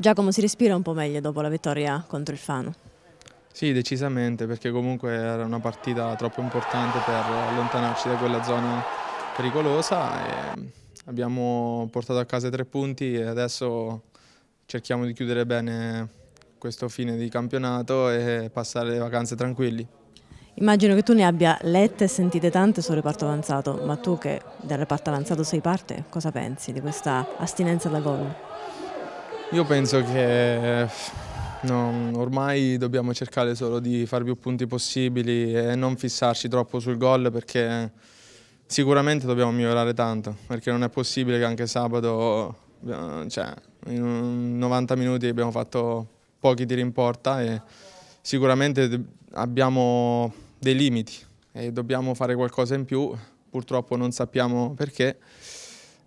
Giacomo si respira un po' meglio dopo la vittoria contro il Fano? Sì, decisamente, perché comunque era una partita troppo importante per allontanarci da quella zona pericolosa. E abbiamo portato a casa tre punti e adesso cerchiamo di chiudere bene questo fine di campionato e passare le vacanze tranquilli. Immagino che tu ne abbia lette e sentite tante sul reparto avanzato, ma tu che del reparto avanzato sei parte, cosa pensi di questa astinenza da gol? Io penso che no, ormai dobbiamo cercare solo di fare più punti possibili e non fissarci troppo sul gol perché sicuramente dobbiamo migliorare tanto, perché non è possibile che anche sabato, cioè, in 90 minuti abbiamo fatto pochi tiri in porta e sicuramente abbiamo dei limiti e dobbiamo fare qualcosa in più, purtroppo non sappiamo perché.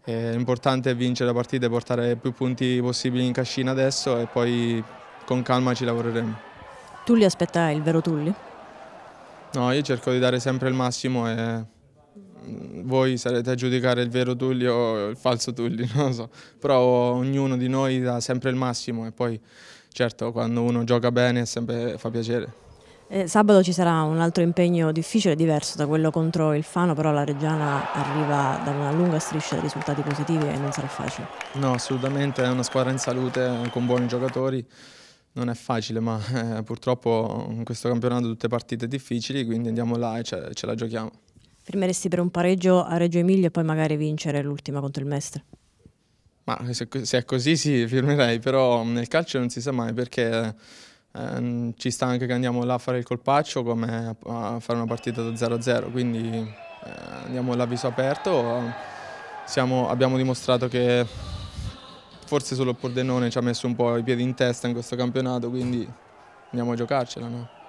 L'importante è vincere la partita e portare più punti possibili in cascina adesso e poi con calma ci lavoreremo. Tulli aspetta il vero Tulli? No, io cerco di dare sempre il massimo e mm, voi sarete a giudicare il vero Tulli o il falso Tulli, non lo so, però ognuno di noi dà sempre il massimo e poi certo quando uno gioca bene sempre fa piacere. Eh, sabato ci sarà un altro impegno difficile, diverso da quello contro il Fano, però la Reggiana arriva da una lunga striscia di risultati positivi e non sarà facile. No, assolutamente, è una squadra in salute con buoni giocatori, non è facile, ma eh, purtroppo in questo campionato tutte partite difficili, quindi andiamo là e ce, ce la giochiamo. Firmeresti per un pareggio a Reggio Emilia e poi magari vincere l'ultima contro il Mestre? Ma se, se è così sì, firmerei, però nel calcio non si sa mai perché eh, ci sta anche che andiamo là a fare il colpaccio come a, fare una partita da 0-0, quindi eh, andiamo là a viso aperto. Siamo, abbiamo dimostrato che forse solo Pordenone ci ha messo un po' i piedi in testa in questo campionato, quindi andiamo a giocarcela. No?